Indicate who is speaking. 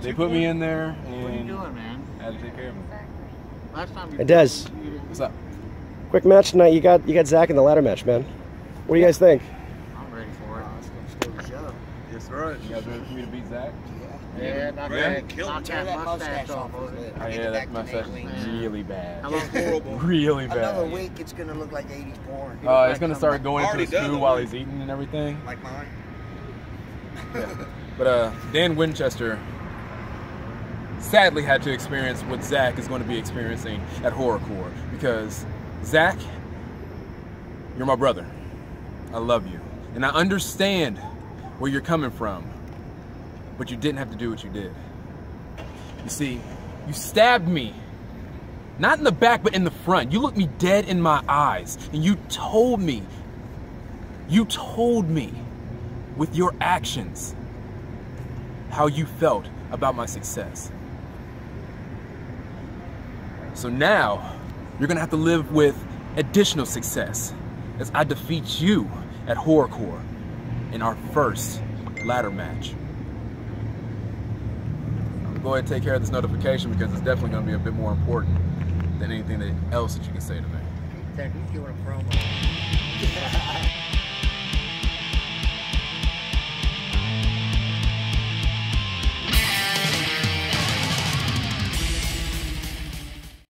Speaker 1: they put me in there
Speaker 2: What are you doing, man?
Speaker 1: I had to take care of him.
Speaker 2: Last time you
Speaker 3: It does.
Speaker 1: What's up?
Speaker 3: Quick match tonight. You got you got Zach in the ladder match, man. What do you guys think?
Speaker 2: I'm ready for it.
Speaker 1: That's right. You guys ready for me to beat Zach?
Speaker 2: Yeah, knock
Speaker 1: Yeah.
Speaker 2: that,
Speaker 4: Kill
Speaker 2: knock
Speaker 4: him.
Speaker 2: that
Speaker 5: Tear that
Speaker 2: mustache
Speaker 5: mustache
Speaker 2: off.
Speaker 5: off
Speaker 2: of
Speaker 5: his
Speaker 2: it.
Speaker 1: Oh
Speaker 5: Get
Speaker 1: yeah, that mustache is really bad.
Speaker 2: How long?
Speaker 4: Horrible.
Speaker 1: Really bad.
Speaker 5: Another week, it's gonna look like 80s porn.
Speaker 1: Uh, it's gonna start going into
Speaker 4: Already
Speaker 1: his food while he's eating and everything.
Speaker 4: Like mine.
Speaker 1: Yeah. But uh, Dan Winchester sadly had to experience what Zach is going to be experiencing at Horrorcore because Zach, you're my brother. I love you, and I understand where you're coming from, but you didn't have to do what you did. You see, you stabbed me. Not in the back, but in the front. You looked me dead in my eyes, and you told me, you told me with your actions how you felt about my success. So now you're gonna have to live with additional success as I defeat you at Horrorcore in our first ladder match. Go ahead and take care of this notification because it's definitely gonna be a bit more important than anything else that you can say to me.
Speaker 2: Ted, you doing a promo.